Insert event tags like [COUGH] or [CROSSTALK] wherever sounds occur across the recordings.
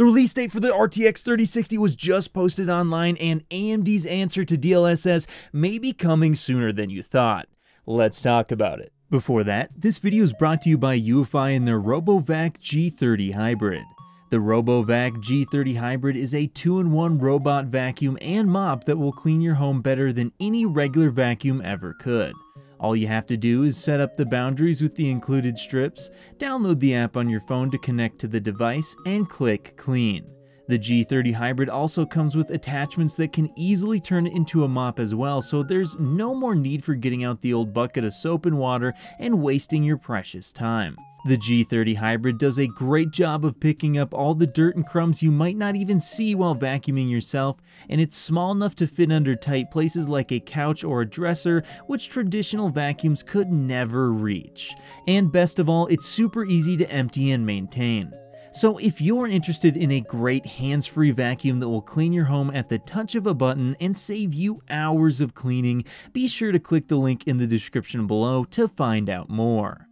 The release date for the RTX 3060 was just posted online, and AMD's answer to DLSS may be coming sooner than you thought. Let's talk about it. Before that, this video is brought to you by Eufy and their RoboVac G30 Hybrid. The RoboVac G30 Hybrid is a 2-in-1 robot vacuum and mop that will clean your home better than any regular vacuum ever could. All you have to do is set up the boundaries with the included strips, download the app on your phone to connect to the device, and click Clean. The G30 Hybrid also comes with attachments that can easily turn it into a mop as well, so there's no more need for getting out the old bucket of soap and water and wasting your precious time. The G30 Hybrid does a great job of picking up all the dirt and crumbs you might not even see while vacuuming yourself, and it's small enough to fit under tight places like a couch or a dresser, which traditional vacuums could never reach. And best of all, it's super easy to empty and maintain. So if you're interested in a great hands-free vacuum that will clean your home at the touch of a button and save you hours of cleaning, be sure to click the link in the description below to find out more.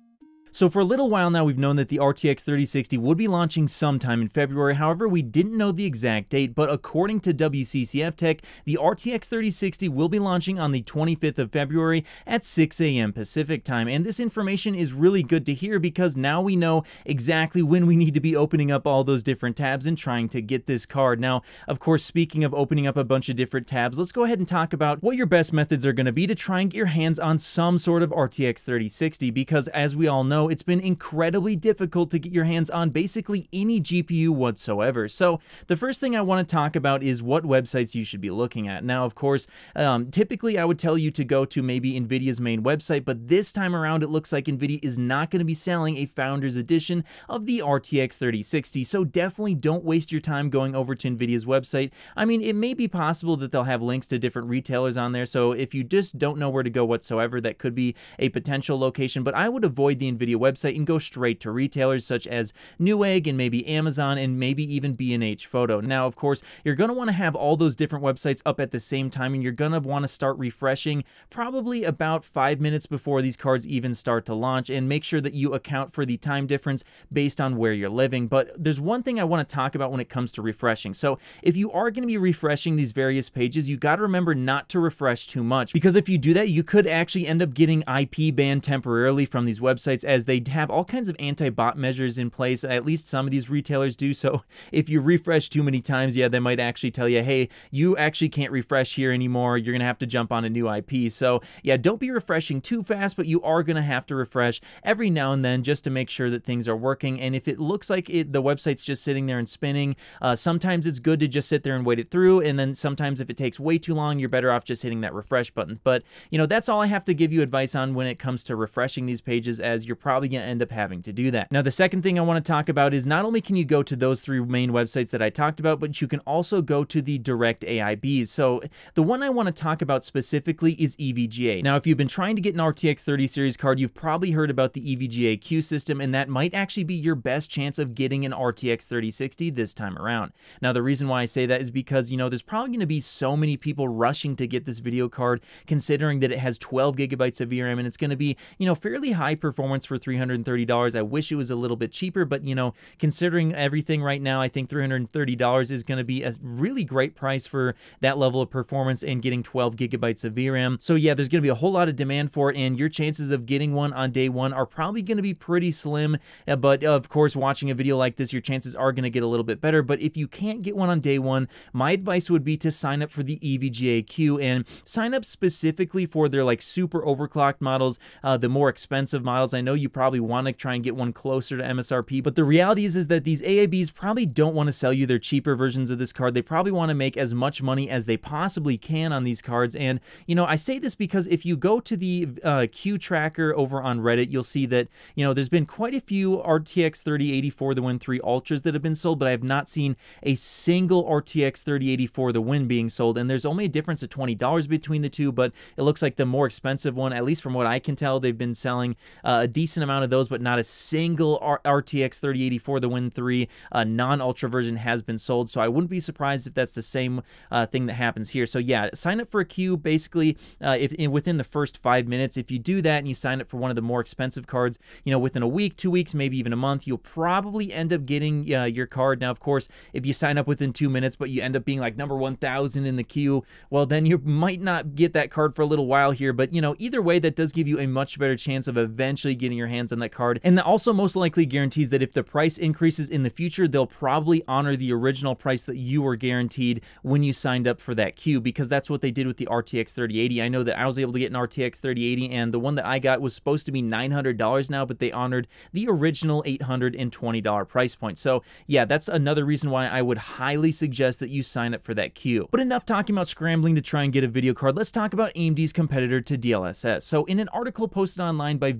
So for a little while now, we've known that the RTX 3060 would be launching sometime in February. However, we didn't know the exact date, but according to WCCF Tech, the RTX 3060 will be launching on the 25th of February at 6 a.m. Pacific time. And this information is really good to hear because now we know exactly when we need to be opening up all those different tabs and trying to get this card. Now, of course, speaking of opening up a bunch of different tabs, let's go ahead and talk about what your best methods are going to be to try and get your hands on some sort of RTX 3060 because as we all know, it's been incredibly difficult to get your hands on basically any GPU whatsoever. So the first thing I want to talk about is what websites you should be looking at. Now, of course, um, typically I would tell you to go to maybe NVIDIA's main website, but this time around it looks like NVIDIA is not going to be selling a Founders Edition of the RTX 3060, so definitely don't waste your time going over to NVIDIA's website. I mean, it may be possible that they'll have links to different retailers on there, so if you just don't know where to go whatsoever, that could be a potential location, but I would avoid the NVIDIA website and go straight to retailers such as Newegg and maybe Amazon and maybe even B&H Photo. Now, of course, you're going to want to have all those different websites up at the same time and you're going to want to start refreshing probably about five minutes before these cards even start to launch and make sure that you account for the time difference based on where you're living. But there's one thing I want to talk about when it comes to refreshing. So if you are going to be refreshing these various pages, you got to remember not to refresh too much because if you do that, you could actually end up getting IP banned temporarily from these websites as they have all kinds of anti-bot measures in place. At least some of these retailers do. So [LAUGHS] if you refresh too many times, yeah, they might actually tell you, hey, you actually can't refresh here anymore. You're going to have to jump on a new IP. So yeah, don't be refreshing too fast, but you are going to have to refresh every now and then just to make sure that things are working. And if it looks like it, the website's just sitting there and spinning, uh, sometimes it's good to just sit there and wait it through. And then sometimes if it takes way too long, you're better off just hitting that refresh button. But, you know, that's all I have to give you advice on when it comes to refreshing these pages as you're probably going to end up having to do that. Now, the second thing I want to talk about is not only can you go to those three main websites that I talked about, but you can also go to the direct AIBs. So the one I want to talk about specifically is EVGA. Now, if you've been trying to get an RTX 30 series card, you've probably heard about the EVGA queue system, and that might actually be your best chance of getting an RTX 3060 this time around. Now, the reason why I say that is because, you know, there's probably going to be so many people rushing to get this video card, considering that it has 12 gigabytes of VRAM, and it's going to be, you know, fairly high performance for $330. I wish it was a little bit cheaper, but you know, considering everything right now, I think $330 is going to be a really great price for that level of performance and getting 12 gigabytes of VRAM. So yeah, there's going to be a whole lot of demand for it, and your chances of getting one on day one are probably going to be pretty slim. Uh, but of course, watching a video like this, your chances are going to get a little bit better. But if you can't get one on day one, my advice would be to sign up for the EVGA queue and sign up specifically for their like super overclocked models, uh, the more expensive models. I know you probably want to try and get one closer to MSRP, but the reality is, is that these AIBs probably don't want to sell you their cheaper versions of this card. They probably want to make as much money as they possibly can on these cards. And, you know, I say this because if you go to the uh, queue tracker over on Reddit, you'll see that, you know, there's been quite a few RTX 3080 for the Win 3 Ultras that have been sold, but I have not seen a single RTX 3080 for the Win being sold. And there's only a difference of $20 between the two, but it looks like the more expensive one, at least from what I can tell, they've been selling uh, a decent decent amount of those, but not a single R RTX 3080 for the Win 3 uh, non-ultra version has been sold. So I wouldn't be surprised if that's the same uh, thing that happens here. So yeah, sign up for a queue basically uh, if in, within the first five minutes. If you do that and you sign up for one of the more expensive cards, you know, within a week, two weeks, maybe even a month, you'll probably end up getting uh, your card. Now, of course, if you sign up within two minutes, but you end up being like number 1,000 in the queue, well, then you might not get that card for a little while here. But, you know, either way, that does give you a much better chance of eventually getting your hands on that card. And that also most likely guarantees that if the price increases in the future, they'll probably honor the original price that you were guaranteed when you signed up for that queue because that's what they did with the RTX 3080. I know that I was able to get an RTX 3080 and the one that I got was supposed to be $900 now, but they honored the original $820 price point. So yeah, that's another reason why I would highly suggest that you sign up for that queue. But enough talking about scrambling to try and get a video card. Let's talk about AMD's competitor to DLSS. So in an article posted online by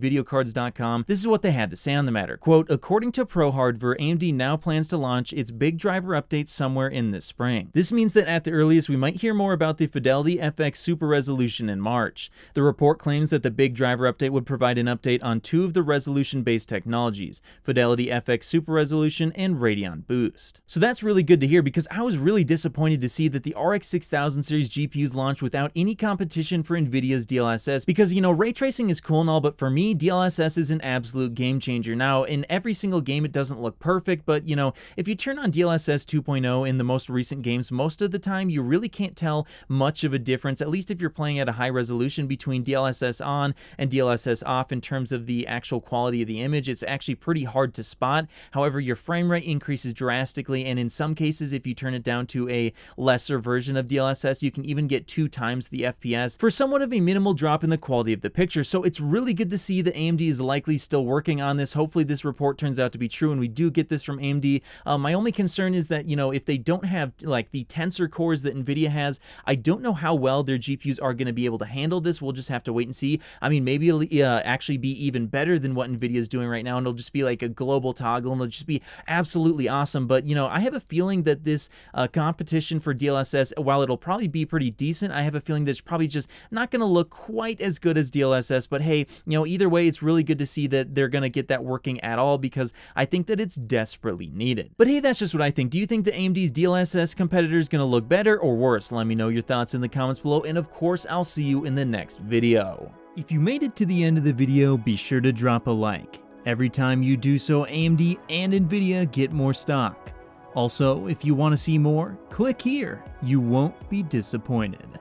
this is what they had to say on the matter. Quote, according to ProHardver, AMD now plans to launch its big driver update somewhere in this spring. This means that at the earliest, we might hear more about the Fidelity FX Super Resolution in March. The report claims that the big driver update would provide an update on two of the resolution-based technologies, Fidelity FX Super Resolution and Radeon Boost. So that's really good to hear because I was really disappointed to see that the RX 6000 series GPUs launched without any competition for NVIDIA's DLSS because, you know, ray tracing is cool and all, but for me, DLSS is an absolute game changer. Now, in every single game, it doesn't look perfect, but, you know, if you turn on DLSS 2.0 in the most recent games, most of the time, you really can't tell much of a difference, at least if you're playing at a high resolution between DLSS on and DLSS off in terms of the actual quality of the image. It's actually pretty hard to spot. However, your frame rate increases drastically, and in some cases, if you turn it down to a lesser version of DLSS, you can even get two times the FPS for somewhat of a minimal drop in the quality of the picture. So it's really good to see that AMD is likely still working on this. Hopefully, this report turns out to be true, and we do get this from AMD. Um, my only concern is that, you know, if they don't have like the tensor cores that NVIDIA has, I don't know how well their GPUs are going to be able to handle this. We'll just have to wait and see. I mean, maybe it'll uh, actually be even better than what NVIDIA is doing right now, and it'll just be like a global toggle, and it'll just be absolutely awesome. But, you know, I have a feeling that this uh, competition for DLSS, while it'll probably be pretty decent, I have a feeling that it's probably just not going to look quite as good as DLSS. But hey, you know, either way, it's really to see that they're going to get that working at all because I think that it's desperately needed. But hey, that's just what I think. Do you think the AMD's DLSS competitor is going to look better or worse? Let me know your thoughts in the comments below, and of course, I'll see you in the next video. If you made it to the end of the video, be sure to drop a like. Every time you do so, AMD and NVIDIA get more stock. Also, if you want to see more, click here. You won't be disappointed.